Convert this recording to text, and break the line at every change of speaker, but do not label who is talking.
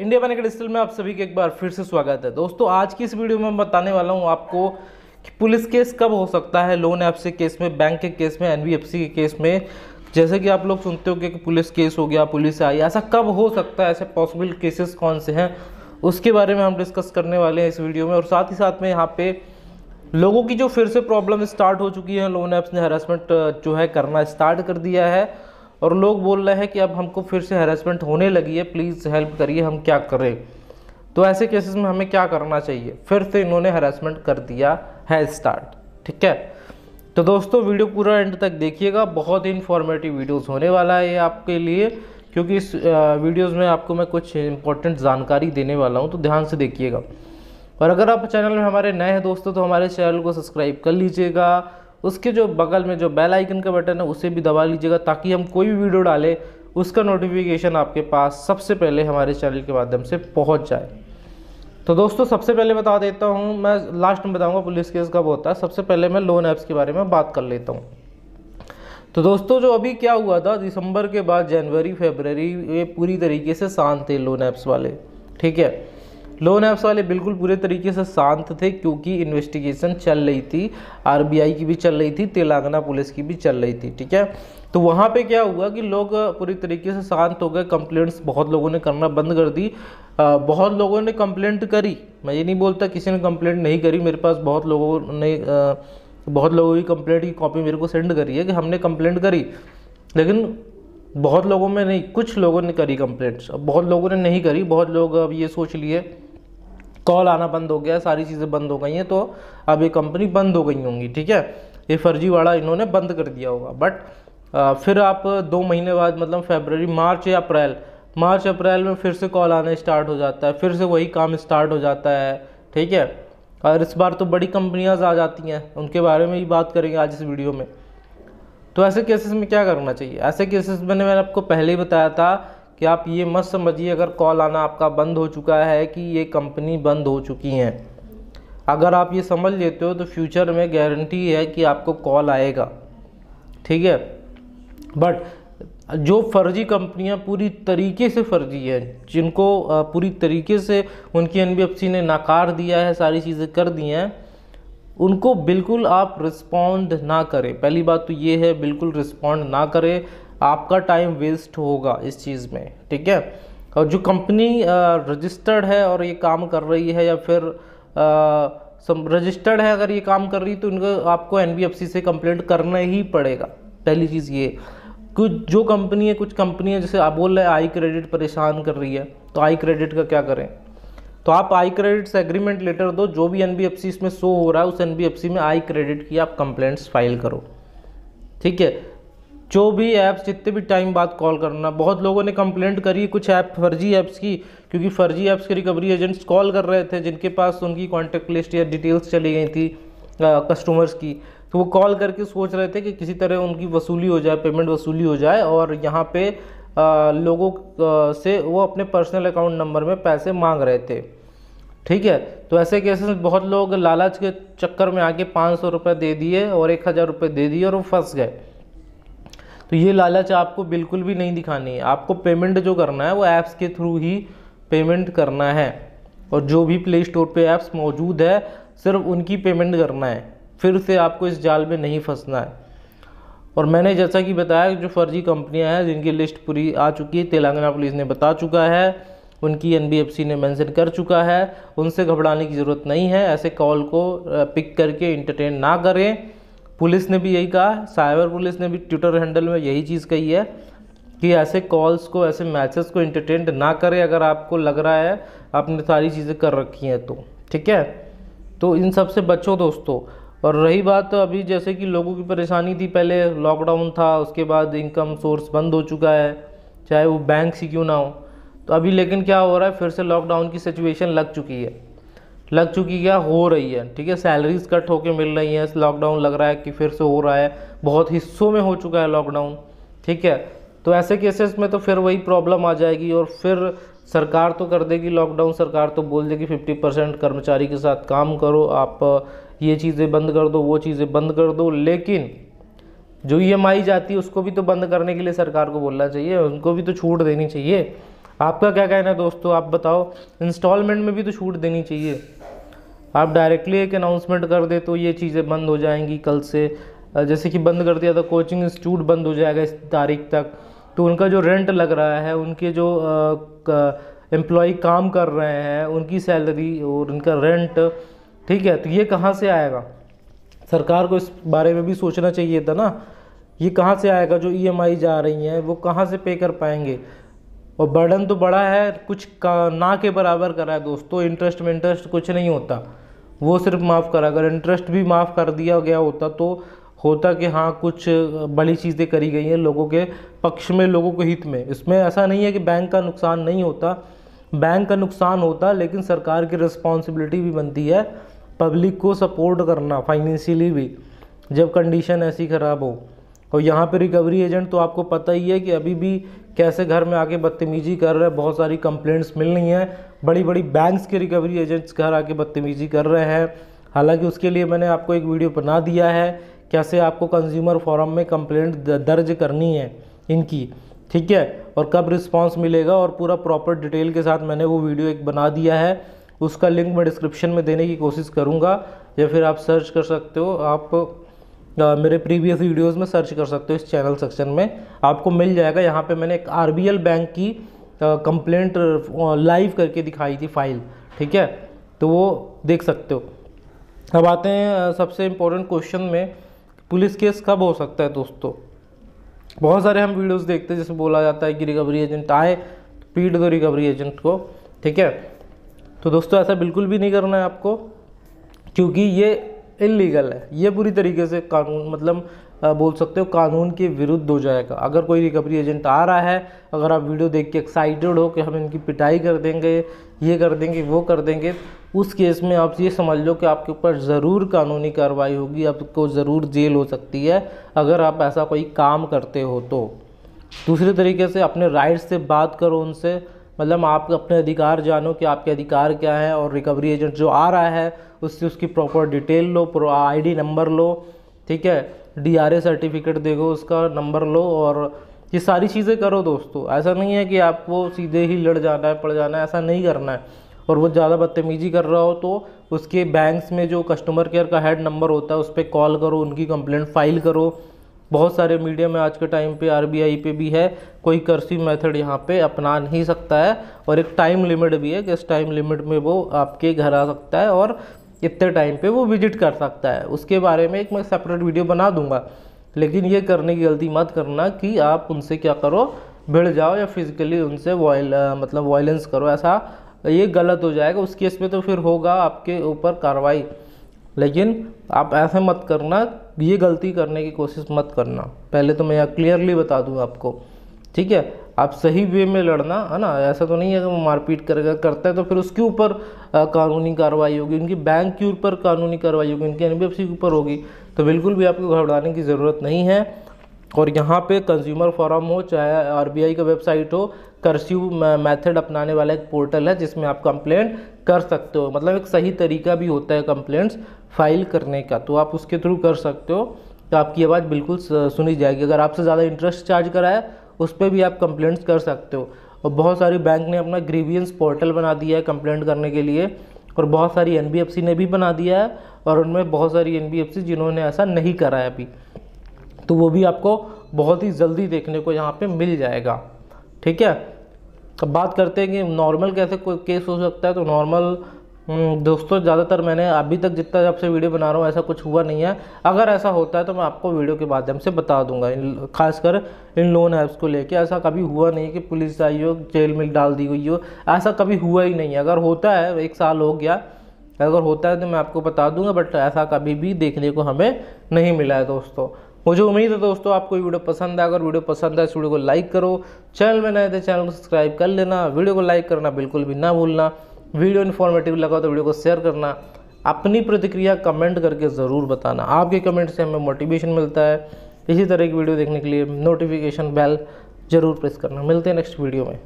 India बने digital में आप सभी के एक बार फिर से स्वागत है। दोस्तों, आज की इस वीडियो में मैं बताने वाला हूँ आपको कि पुलिस केस कब हो सकता है, लोन ऐप से केस में, बैंक के केस में एनबीएफसी के केस में। जैसे कि आप लोग सुनते हो कि पुलिस केस हो गया, पुलिस आई, ऐसा कब हो सकता है, ऐसे पॉसिबल केसेस कौन से हैं, उसके बारे में हम डिस्कस करने वाले हैं इस वीडियो में। और साथ ही साथ में यहाँ पे लोगों की जो फिर से प्रॉब्लम स्टार्ट हो चुकी है लोन ऐप्स ने हरासमेंट जो है करना स्टार्ट कर दिया है। और लोग बोल रहे हैं कि अब हमको फिर से हरासमेंट होने लगी है प्लीज़ हेल्प करिए, हम क्या करें? तो ऐसे केसेस में हमें क्या करना चाहिए? फिर से इन्होंने हरासमेंट कर दिया है स्टार्ट ठीक है? तो दोस्तों वीडियो पूरा एंड तक देखिएगा। बहुत ही इन्फॉर्मेटिव वीडियोस होने वाला है ये आपके लिए, क्योंकि इस वीडियोस में आपको मैं कुछ इंपॉर्टेंट जानकारी देने वाला हूँ तो ध्यान से देखिएगा। और अगर आप चैनल में हमारे नए हैं दोस्तों तो हमारे चैनल को सब्सक्राइब कर लीजिएगा। उसके जो बगल में जो बेल आइकन का बटन है, उसे भी दबा लीजिएगा ताकि हम कोई भी वीडियो डालें, उसका नोटिफिकेशन आपके पास सबसे पहले हमारे चैनल के माध्यम से पहुँच जाए। तो दोस्तों, सबसे पहले बता देता हूँ, मैं लास्ट में बताऊँगा पुलिस केस कब होता है सबसे पहले मैं लोन ऐप्स के बारे में बात कर लेता हूँ। तो दोस्तों, जो अभी क्या हुआ था, दिसंबर के बाद, जनवरी फेबररी ये पूरी तरीके से शांत थे लोन ऐप्स वाले, ठीक है? लोन ऐप्स वाले बिल्कुल पूरे तरीके से शांत थे क्योंकि इन्वेस्टिगेशन चल रही थी आरबीआई की भी चल रही थी तेलंगाना पुलिस की भी चल रही थी ठीक है? तो वहाँ पे क्या हुआ कि लोग पूरी तरीके से शांत हो गए कंप्लेंट्स बहुत लोगों ने करना बंद कर दी। आ, बहुत लोगों ने कंप्लेंट करी। मैं ये नहीं बोलता किसी ने कंप्लेंट नहीं करी मेरे पास बहुत लोगों ने आ, बहुत लोगों की कंप्लेंट की कॉपी मेरे को सेंड करी है कि हमने कंप्लेंट करी। लेकिन बहुत लोगों में नहीं कुछ लोगों ने करी कंप्लेंट्स अब बहुत लोगों ने नहीं करी बहुत लोग अब ये सोच लिए। कॉल आना बंद हो गया, सारी चीज़ें बंद हो गई हैं तो अब ये कंपनी बंद हो गई होंगी, ठीक है? ये फर्जीवाड़ा इन्होंने बंद कर दिया होगा। बट फिर आप दो महीने बाद मतलब फेबररी मार्च या अप्रैल मार्च अप्रैल में फिर से कॉल आना स्टार्ट हो जाता है, फिर से वही काम स्टार्ट हो जाता है, ठीक है? और इस बार तो बड़ी कंपनियाँ आ जाती हैं, उनके बारे में ही बात करेंगे आज इस वीडियो में। तो ऐसे केसेस में क्या करना चाहिए? ऐसे केसेस में मैंने आपको पहले ही बताया था कि आप ये मत समझिए, अगर कॉल आना आपका बंद हो चुका है कि ये कंपनी बंद हो चुकी हैं। अगर आप ये समझ लेते हो तो फ्यूचर में गारंटी है कि आपको कॉल आएगा। ठीक है? बट जो फर्जी कंपनियाँ पूरी तरीके से फर्जी हैं, जिनको पूरी तरीके से उनकी एनबीएफसी ने नकार दिया है, सारी चीज़ें कर दी हैं, उनको बिल्कुल आप रिस्पॉन्ड ना करें। पहली बात तो ये है, बिल्कुल रिस्पॉन्ड ना करें। आपका टाइम वेस्ट होगा इस चीज़ में, ठीक है? और जो कंपनी रजिस्टर्ड है और ये काम कर रही है या फिर रजिस्टर्ड है अगर ये काम कर रही है तो इनको आपको एनबीएफसी से कंप्लेंट करना ही पड़ेगा। पहली चीज़ ये। कुछ, जो कंपनी है, कुछ कंपनी है, जैसे आप बोल रहे हैं आई क्रेडिट परेशान कर रही है तो आई क्रेडिट का क्या करें? तो आप आई क्रेडिट से एग्रीमेंट लेटर दो, जो भी एनबीएफसी इसमें शो हो रहा है, उस एनबीएफसी में आई क्रेडिट की आप कंप्लेंट्स फ़ाइल करो। ठीक है? जो भी ऐप्स जितने भी टाइम बाद कॉल करना। बहुत लोगों ने कंप्लेंट करी कुछ ऐप फर्जी ऐप्स की क्योंकि फर्जी ऐप्स के रिकवरी एजेंट्स कॉल कर रहे थे जिनके पास उनकी कॉन्टैक्ट लिस्ट या डिटेल्स चली गई थी कस्टमर्स की। तो वो कॉल करके सोच रहे थे कि किसी तरह उनकी वसूली हो जाए पेमेंट वसूली हो जाए और यहाँ पे आ, लोगों से वो अपने पर्सनल अकाउंट नंबर में पैसे मांग रहे थे। ठीक है? तो ऐसे केसेस बहुत लोग लालच के चक्कर में आके पाँच सौ रुपये दे दिए और एक हज़ार रुपये दे दिए और वो फंस गए। तो ये लालच आपको बिल्कुल भी नहीं दिखानी है। आपको पेमेंट जो करना है, वो ऐप्स के थ्रू ही पेमेंट करना है। और जो भी प्ले स्टोर पे ऐप्स मौजूद है, सिर्फ़ उनकी पेमेंट करना है। फिर से आपको इस जाल में नहीं फंसना है। और मैंने जैसा कि बताया जो फर्जी कंपनियाँ हैं, जिनकी लिस्ट पूरी आ चुकी है, तेलंगाना पुलिस ने बता चुका है, उनकी एनबीएफसी ने मेंशन कर चुका है, उनसे घबराने की ज़रूरत नहीं है। ऐसे कॉल को पिक करके इंटरटेन ना करें। पुलिस ने भी यही कहा, साइबर पुलिस ने भी ट्विटर हैंडल में यही चीज़ कही है कि ऐसे कॉल्स को, ऐसे मैसेज को इंटरटेन ना करें। अगर आपको लग रहा है आपने सारी चीज़ें कर रखी हैं तो ठीक है? तो इन सबसे बचो दोस्तों। और रही बात तो अभी जैसे कि लोगों की परेशानी थी, पहले लॉकडाउन था, उसके बाद इनकम सोर्स बंद हो चुका है, चाहे वो बैंक से क्यों ना हो। तो अभी लेकिन क्या हो रहा है, फिर से लॉकडाउन की सिचुएशन लग चुकी है। लग चुकी क्या हो रही है। ठीक है सैलरीज कट होके मिल रही हैं लॉकडाउन लग रहा है कि फिर से हो रहा है। बहुत हिस्सों में हो चुका है लॉकडाउन ठीक है तो ऐसे केसेस में तो फिर वही प्रॉब्लम आ जाएगी और फिर सरकार तो कर देगी लॉकडाउन सरकार तो बोल देगी फिफ्टी परसेंट कर्मचारी के साथ काम करो, आप ये चीज़ें बंद कर दो, वो चीज़ें बंद कर दो। लेकिन जो ई एम आई जाती है, उसको भी तो बंद करने के लिए सरकार को बोलना चाहिए, उनको भी तो छूट देनी चाहिए। आपका क्या कहना है दोस्तों? आप बताओ। इंस्टॉलमेंट में भी तो छूट देनी चाहिए। आप डायरेक्टली एक अनाउंसमेंट कर दे तो ये चीज़ें बंद हो जाएँगी कल से। जैसे कि बंद कर दिया तो कोचिंग इंस्टीट्यूट बंद हो जाएगा इस तारीख तक। तो उनका जो रेंट लग रहा है, उनके जो एम्प्लॉय काम कर रहे हैं, उनकी सैलरी और उनका रेंट ठीक है तो ये कहाँ से आएगा? सरकार को इस बारे में भी सोचना चाहिए था ना। ये कहाँ से आएगा, जो ईएमआई जा रही हैं, वो कहाँ से पे कर पाएँगे? और बर्डन तो बड़ा है, कुछ ना के बराबर करा है दोस्तों इंटरेस्ट में इंटरेस्ट कुछ नहीं होता। वो सिर्फ़ माफ़ करा, अगर इंटरेस्ट भी माफ़ कर दिया गया होता तो होता कि हाँ कुछ बड़ी चीज़ें करी गई हैं लोगों के पक्ष में, लोगों के हित में। इसमें ऐसा नहीं है कि बैंक का नुकसान नहीं होता। बैंक का नुकसान होता, लेकिन सरकार की रिस्पॉन्सिबिलिटी भी बनती है पब्लिक को सपोर्ट करना फाइनेंशियली भी। जब कंडीशन ऐसी ख़राब हो, और यहाँ पे रिकवरी एजेंट तो आपको पता ही है कि अभी भी कैसे घर में आके बदतमीजी कर रहे हैं? बहुत सारी कंप्लेंट्स मिल रही हैं। बड़ी बड़ी बैंक्स के रिकवरी एजेंट्स घर आके बदतमीजी कर रहे हैं। हालाँकि उसके लिए मैंने आपको एक वीडियो बना दिया है, कैसे आपको कंज्यूमर फोरम में कंप्लेंट दर्ज करनी है इनकी। ठीक है? और कब रिस्पांस मिलेगा और पूरा प्रॉपर डिटेल के साथ मैंने वो वीडियो एक बना दिया है। उसका लिंक मैं डिस्क्रिप्शन में देने की कोशिश करूँगा। या फिर आप सर्च कर सकते हो। आप मेरे प्रीवियस वीडियोस में सर्च कर सकते हो इस चैनल सेक्शन में। आपको मिल जाएगा। यहाँ पे मैंने एक आर बैंक की कंप्लेंट लाइव करके दिखाई थी फ़ाइल ठीक है? तो वो देख सकते हो। अब आते हैं सबसे इम्पोर्टेंट क्वेश्चन में, पुलिस केस कब हो सकता है दोस्तों? बहुत सारे हम वीडियोस देखते हैं, जैसे बोला जाता है कि रिकवरी एजेंट आए, पीट दो रिकवरी एजेंट को, ठीक है? तो दोस्तों ऐसा बिल्कुल भी नहीं करना है आपको, क्योंकि ये इलीगल है। ये पूरी तरीके से कानून मतलब बोल सकते हो कानून के विरुद्ध हो जाएगा। अगर कोई रिकवरी एजेंट आ रहा है, अगर आप वीडियो देख के एक्साइटेड हो कि हम इनकी पिटाई कर देंगे, ये कर देंगे, वो कर देंगे, उस केस में आप ये समझ लो कि आपके ऊपर ज़रूर कानूनी कार्रवाई होगी, आपको ज़रूर जेल हो सकती है, अगर आप ऐसा कोई काम करते हो तो। दूसरे तरीके से अपने राइट्स से बात करो उनसे मतलब आप अपने अधिकार जानो कि आपके अधिकार क्या है और रिकवरी एजेंट जो आ रहा है, उससे उसकी प्रॉपर डिटेल लो आईडी नंबर लो, ठीक है? डीआरए सर्टिफिकेट देखो, उसका नंबर लो और ये सारी चीज़ें करो दोस्तों। ऐसा नहीं है कि आपको सीधे ही लड़ जाना है, पड़ जाना है, ऐसा नहीं करना है। और वो ज़्यादा बदतमीजी कर रहा हो तो उसके बैंक्स में जो कस्टमर केयर का हेड नंबर होता है, उस पर कॉल करो, उनकी कंप्लेंट फ़ाइल करो। बहुत सारे मीडिया में आज के टाइम पे, आरबीआई पे भी है। कोई कर्सिव मेथड यहाँ पे अपना नहीं सकता है और एक टाइम लिमिट भी है कि इस टाइम लिमिट में वो आपके घर आ सकता है और इतने टाइम पे वो विज़िट कर सकता है। उसके बारे में एक मैं सेपरेट वीडियो बना दूँगा। लेकिन ये करने की गलती मत करना कि आप उनसे क्या करो, भिड़ जाओ या फिजिकली उनसे वॉयल मतलब वायलेंस करो। ऐसा ये गलत हो जाएगा। उस केस में तो फिर होगा आपके ऊपर कार्रवाई। लेकिन आप ऐसे मत करना, ये गलती करने की कोशिश मत करना। पहले तो मैं यहाँ क्लियरली बता दूँ आपको। ठीक है? आप सही वे में लड़ना, है ना? ऐसा तो नहीं है कि वो मारपीट करेगा, करता है तो फिर उसके ऊपर कानूनी कार्रवाई होगी। उनकी बैंक के ऊपर कानूनी कार्रवाई होगी, उनकी एन के ऊपर होगी। तो बिल्कुल भी आपको घबराने की ज़रूरत नहीं है। और यहाँ पे कंज्यूमर फोरम हो, चाहे आरबीआई का वेबसाइट हो कर्स्यू मेथड अपनाने वाला एक पोर्टल है जिसमें आप कंप्लेंट कर सकते हो। मतलब एक सही तरीका भी होता है कंप्लेंट्स फ़ाइल करने का। तो आप उसके थ्रू कर सकते हो तो आपकी आवाज़ बिल्कुल सुनी जाएगी। अगर आपसे ज़्यादा इंटरेस्ट चार्ज करा है, उस पर भी आप कंप्लेंट्स कर सकते हो। और बहुत सारी बैंक ने अपना ग्रीवियंस पोर्टल बना दिया है कंप्लेंट करने के लिए। और बहुत सारी एनबीएफसी ने भी बना दिया है और उनमें बहुत सारी एनबीएफसी जिन्होंने ऐसा नहीं करा है अभी। तो वो भी आपको बहुत ही जल्दी देखने को यहाँ पे मिल जाएगा। ठीक है? अब बात करते हैं कि नॉर्मल कैसे कोई केस हो सकता है तो नॉर्मल हम्म, दोस्तों ज़्यादातर मैंने अभी तक जितना जब से वीडियो बना रहा हूँ ऐसा कुछ हुआ नहीं है। अगर ऐसा होता है तो मैं आपको वीडियो के माध्यम से बता दूँगा। इन खासकर इन लोन ऐप्स को लेके ऐसा कभी हुआ नहीं कि पुलिस आई हो जेल में डाल दी हुई हो। ऐसा कभी हुआ ही नहीं है। अगर होता है एक साल हो गया अगर होता है तो मैं आपको बता दूँगा बट ऐसा कभी भी देखने को हमें नहीं मिला है दोस्तों। मुझे उम्मीद है दोस्तों आपको ये वीडियो पसंद है अगर वीडियो पसंद है इस वीडियो को लाइक करो। चैनल में नए थे, चैनल को सब्सक्राइब कर लेना। वीडियो को लाइक करना बिल्कुल भी ना भूलना। वीडियो इन्फॉर्मेटिव लगा तो वीडियो को शेयर करना। अपनी प्रतिक्रिया कमेंट करके ज़रूर बताना। आपके कमेंट से हमें मोटिवेशन मिलता है। इसी तरह की वीडियो देखने के लिए नोटिफिकेशन बेल ज़रूर प्रेस करना। मिलते हैं नेक्स्ट वीडियो में।